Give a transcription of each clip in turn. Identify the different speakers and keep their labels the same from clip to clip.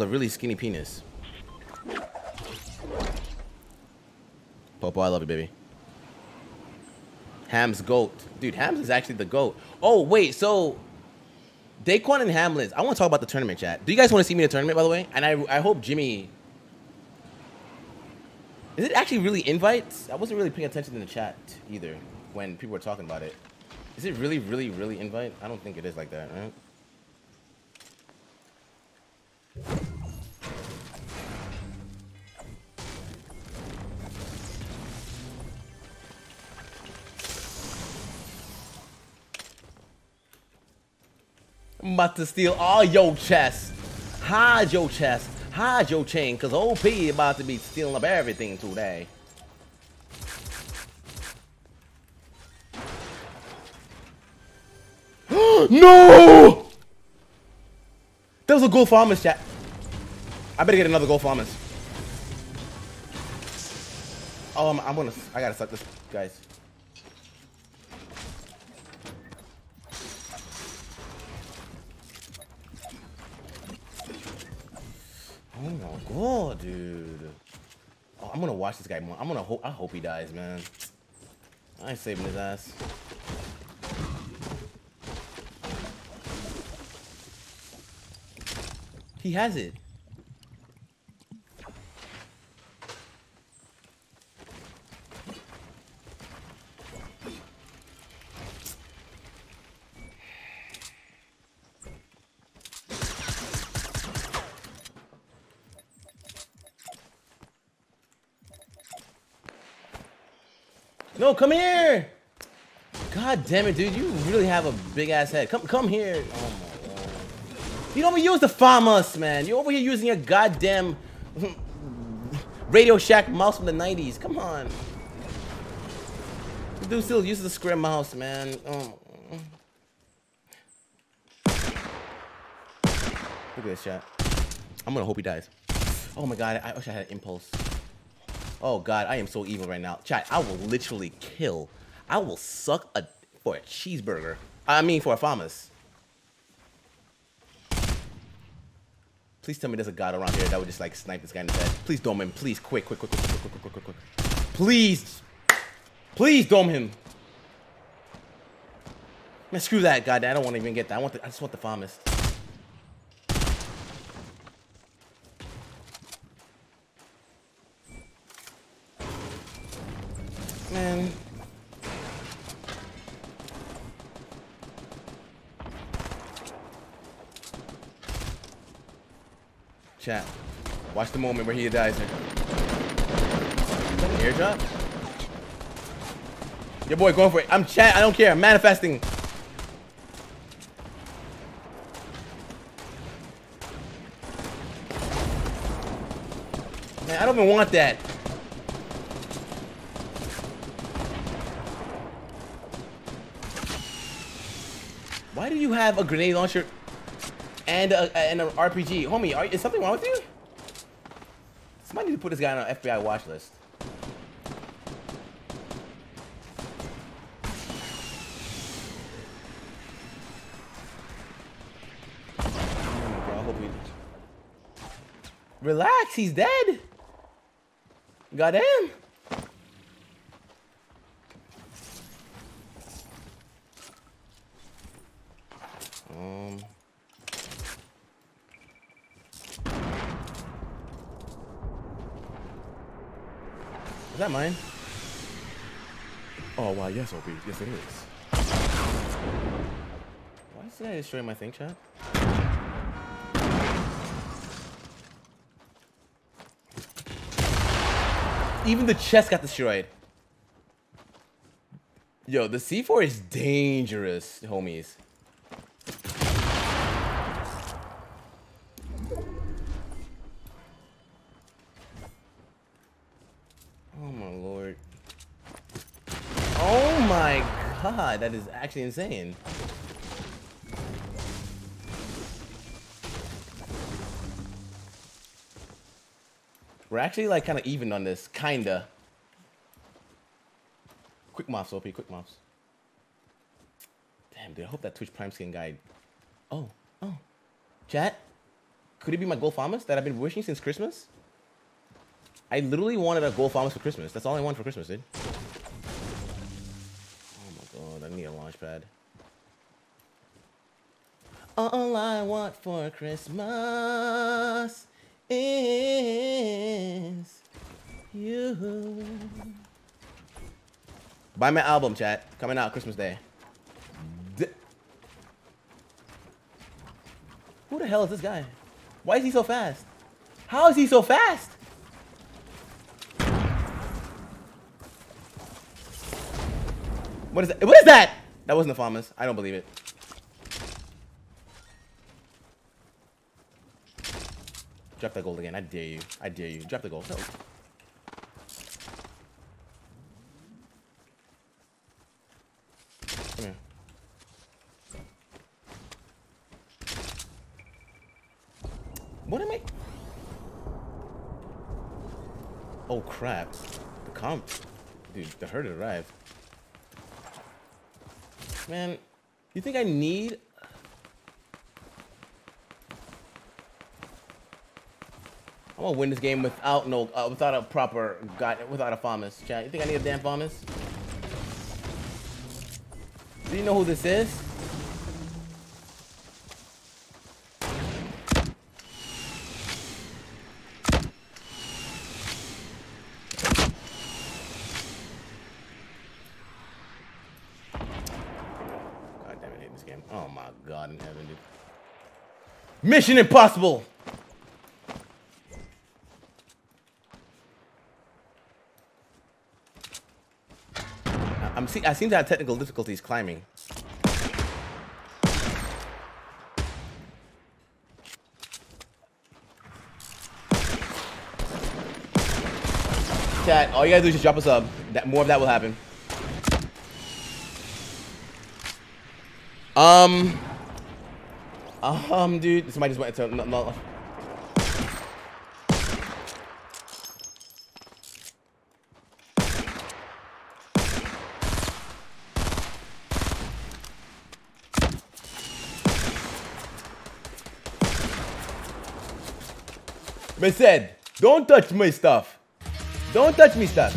Speaker 1: a really skinny penis. Popo, I love you, baby. Ham's goat. Dude, Hams is actually the goat. Oh, wait, so Daequan and Hamlinz. I want to talk about the tournament chat. Do you guys want to see me in the tournament, by the way? And I, I hope Jimmy. Is it actually really invites? I wasn't really paying attention in the chat either when people were talking about it. Is it really, really, really invite? I don't think it is like that, right? I'm about to steal all your chest. Hide your chest. Hide your chain, cause OP about to be stealing up everything today. no! That was a gold farmers chat. I better get another gold farmers. Oh, I'm, I'm gonna. I gotta suck this, guys. Oh my god, dude. Oh, I'm gonna watch this guy more. I'm gonna hope. I hope he dies, man. I ain't saving his ass. He has it. No, come here. God damn it, dude. You really have a big ass head. Come come here. Oh my god. You don't even use the farmers, man. You're over here using your goddamn Radio Shack mouse from the 90s. Come on. The dude still uses the square mouse, man. Oh. Look at this shot. I'm gonna hope he dies. Oh my god, I wish I had an impulse. Oh god, I am so evil right now. Chat, I will literally kill. I will suck a for a cheeseburger. I mean for a farmers. Please tell me there's a god around here that would just like snipe this guy in the head. Please dome him. Please, quick, quick, quick, quick, quick, quick, quick, quick, quick. Please. Please dome him. Man, screw that, god. I don't want to even get that. I want the, I just want the farmers. Man. Chat. Watch the moment where he dies here. Airdrop? Your boy going for it. I'm chat. I don't care. I'm manifesting. Man, I don't even want that. Why do you have a grenade launcher and a, and an RPG? Homie, are, is something wrong with you? Somebody need to put this guy on an FBI watch list. Relax, he's dead. Goddamn. Mine? Oh wow, yes, OP. Yes, it is. Why did I destroy my thing, chat? Even the chest got destroyed. Yo, the C4 is dangerous, homies. Oh my lord. Oh my god, that is actually insane. We're actually like kind of even on this, kinda. Quick mops, OP, quick mops. Damn, dude, I hope that Twitch Prime skin guy. Oh, oh. Chat? Could it be my gold farmers that I've been wishing since Christmas? I literally wanted a gold farmers for Christmas. That's all I want for Christmas, dude. Oh my god, I need a launch pad. All I want for Christmas is you. Buy my album, chat. Coming out Christmas Day. D Who the hell is this guy? Why is he so fast? How is he so fast? What is that? What is that? That wasn't the farmers. I don't believe it. Drop that gold again. I dare you. I dare you. Drop the gold. No. Come here. What am I? Oh crap. The comp. Dude, the herd arrived. Man, you think I need I'm gonna win this game without no, uh, without a proper guy, without a farmers. Chat, you think I need a damn farmers? Do you know who this is? God damn it, I hate this game. Oh my god in heaven, dude. Mission Impossible! I'm see I seem to have technical difficulties climbing. Chat, all you gotta do is just drop a sub. That more of that will happen. Um Um dude, somebody just went to no, no. But said, don't touch my stuff. Don't touch me stuff.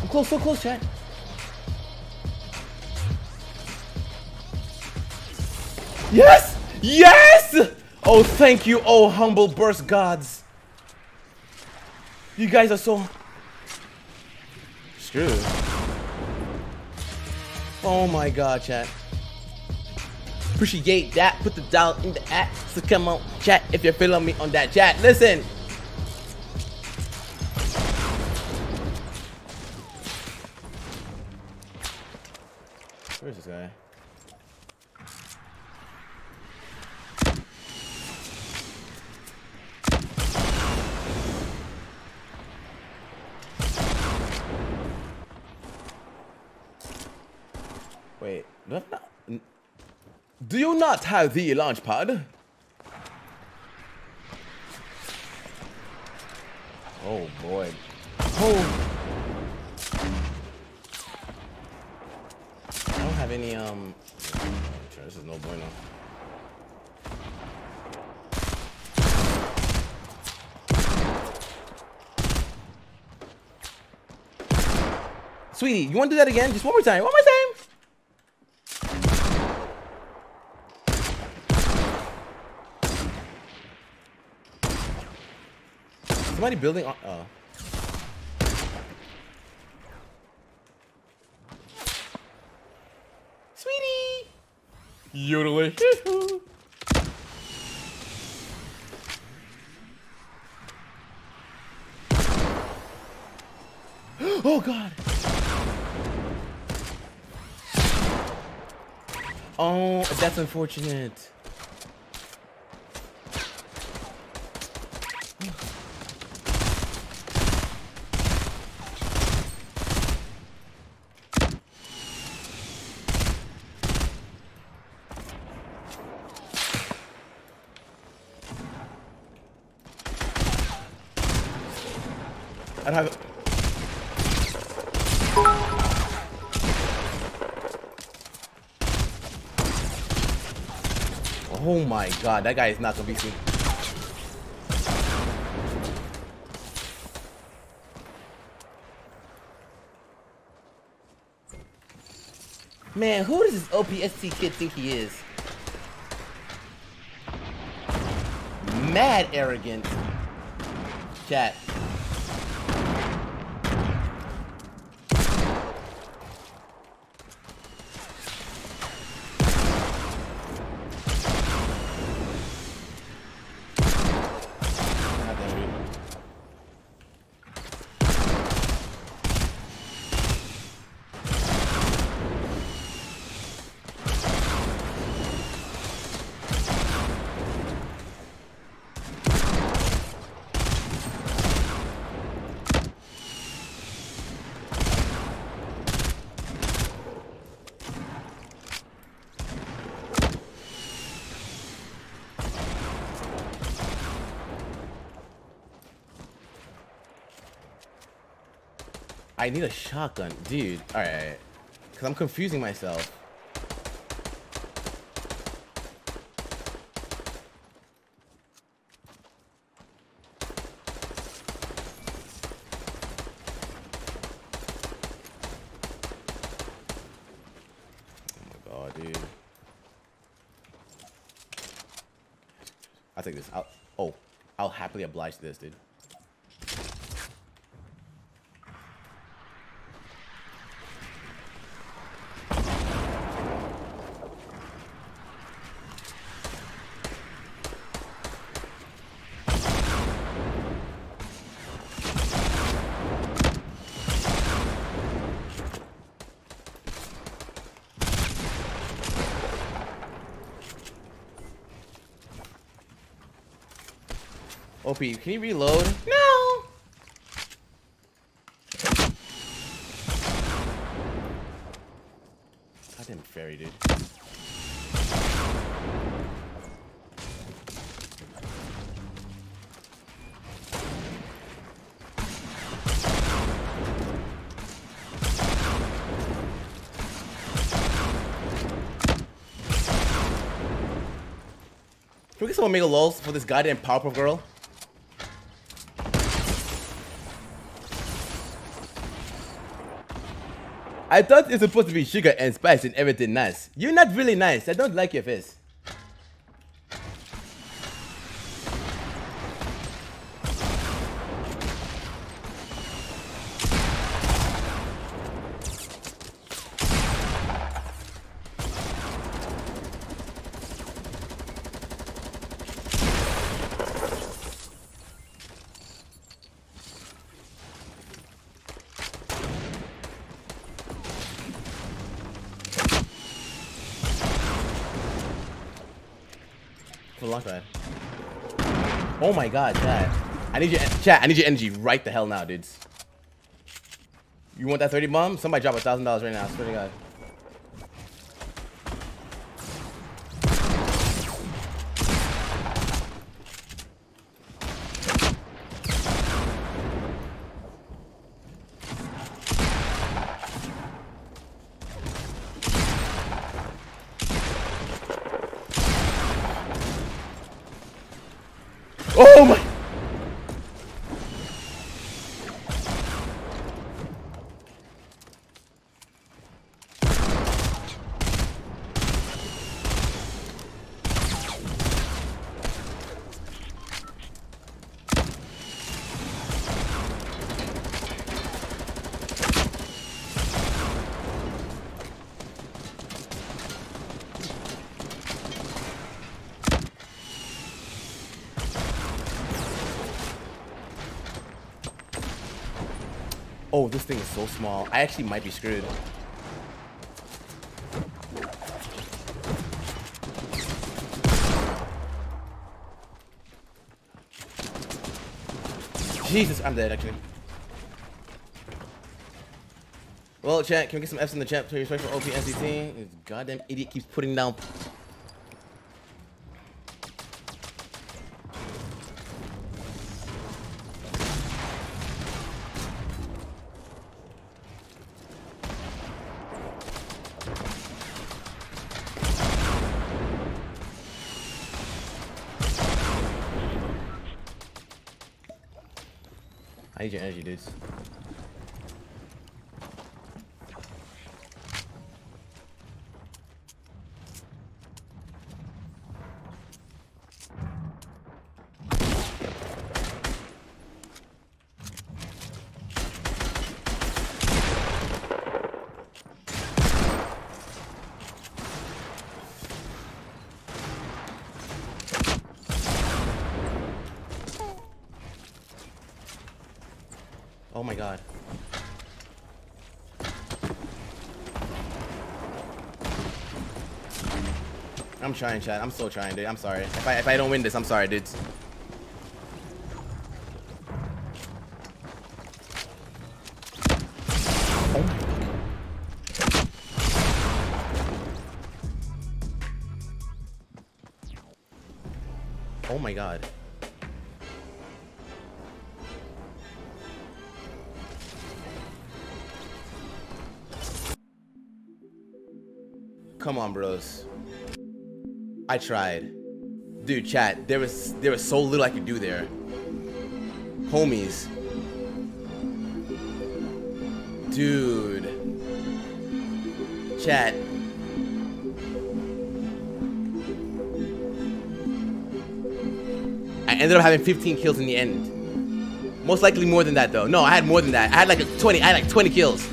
Speaker 1: I'm close, so close, chat. Yes! Yes! Oh, thank you, oh humble burst gods. You guys are so screwed. Oh my god, chat. Appreciate that. Put the dial in the app. So come on, chat, if you're feeling me on that chat. Listen. Where's this guy? Wait, do, I not, do you not have the launch pad? Oh boy. Oh. I don't have any, um, this is no bueno. Sweetie, you want to do that again? Just one more time. One more time. Somebody building on. Oh. Sweetie! Yodeling. oh god! Oh, that's unfortunate. Have. Oh my god, that guy is not gonna be seen. Man, who does this OPSC kid think he is? Mad arrogant. Chat. God damn it. I need a shotgun, dude. All right, because I'm confusing myself. Oh my god, dude. I'll take this. I'll, oh, I'll happily oblige this, dude. OP, can you reload? No! Goddamn fairy, dude. Can we get some Omega Lulz for this goddamn Powerpuff Girl? I thought it's supposed to be sugar and spice and everything nice. You're not really nice. I don't like your face. Oh my god, chat. I need your chat. I need your energy right the hell now, dudes. You want that 30 bomb? Somebody drop a thousand dollars right now. I swear to God. Oh, this thing is so small. I actually might be screwed. Jesus, I'm dead actually. Well, chat, can we get some F's in the chat? Please respect for OP NCT. This goddamn idiot keeps putting down. I need your energy, dudes. Oh my god. I'm trying, chat. I'm still trying, dude. I'm sorry. If I if I don't win this, I'm sorry, dudes. Oh my god. Come on, bros. I tried. Dude, chat, there was there was so little I could do there. Homies. Dude. Chat. I ended up having 15 kills in the end. Most likely more than that though. No, I had more than that. I had like 20. I had like 20 kills.